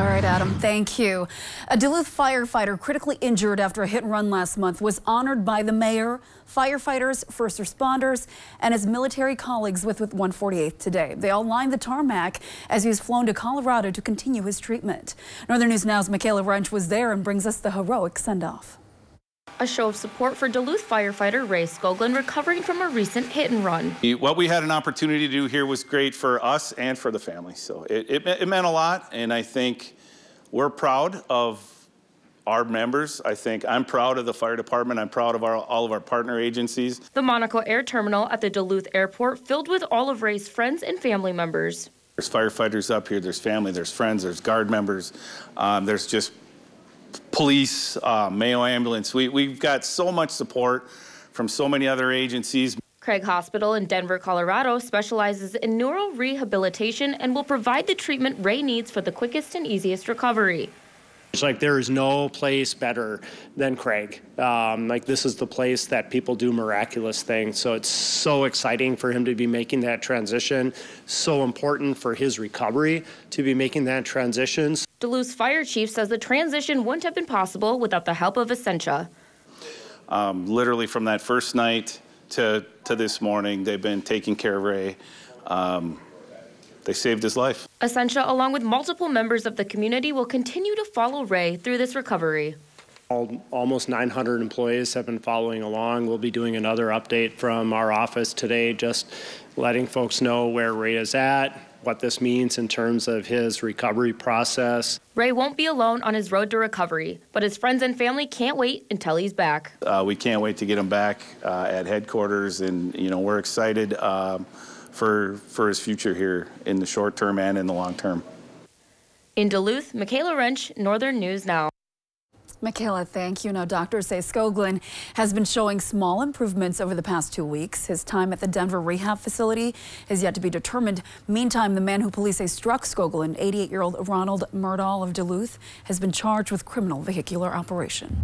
All right, Adam, thank you. A Duluth firefighter critically injured after a hit and run last month was honored by the mayor, firefighters, first responders, and his military colleagues with, with 148th today. They all lined the tarmac as he was flown to Colorado to continue his treatment. Northern News Now's Michaela Wrench was there and brings us the heroic send-off a show of support for Duluth firefighter Ray Skoglund recovering from a recent hit and run. What we had an opportunity to do here was great for us and for the family. So it, it, it meant a lot, and I think we're proud of our members. I think I'm proud of the fire department. I'm proud of our, all of our partner agencies. The Monaco Air Terminal at the Duluth Airport filled with all of Ray's friends and family members. There's firefighters up here, there's family, there's friends, there's guard members, um, there's just police, uh, Mayo Ambulance. We, we've got so much support from so many other agencies. Craig Hospital in Denver, Colorado specializes in neural rehabilitation and will provide the treatment Ray needs for the quickest and easiest recovery. It's like there is no place better than Craig. Um, like this is the place that people do miraculous things. So it's so exciting for him to be making that transition. So important for his recovery to be making that transition. Duluth's fire chief says the transition wouldn't have been possible without the help of Essentia. Um, literally from that first night to, to this morning, they've been taking care of Ray. Um, they saved his life. Essentia, along with multiple members of the community, will continue to follow Ray through this recovery. All, almost 900 employees have been following along. We'll be doing another update from our office today, just letting folks know where Ray is at, what this means in terms of his recovery process. Ray won't be alone on his road to recovery, but his friends and family can't wait until he's back. Uh, we can't wait to get him back uh, at headquarters, and you know we're excited. Um, for, for his future here in the short term and in the long term. In Duluth, Michaela Wrench, Northern News Now. Michaela, thank you. Now, doctors say Skoglund has been showing small improvements over the past two weeks. His time at the Denver rehab facility is yet to be determined. Meantime, the man who police say struck Skoglund, 88-year-old Ronald Murdahl of Duluth, has been charged with criminal vehicular operation.